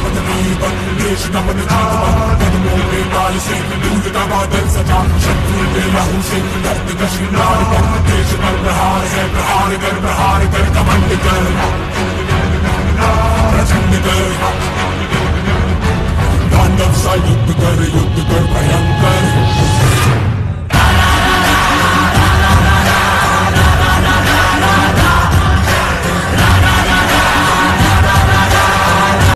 नमन दीप देश नमन जीवन कदमों में काल से डूबता बादल सजा शत्रु के लहू से दर्द का श्रृंगार देश कर रहा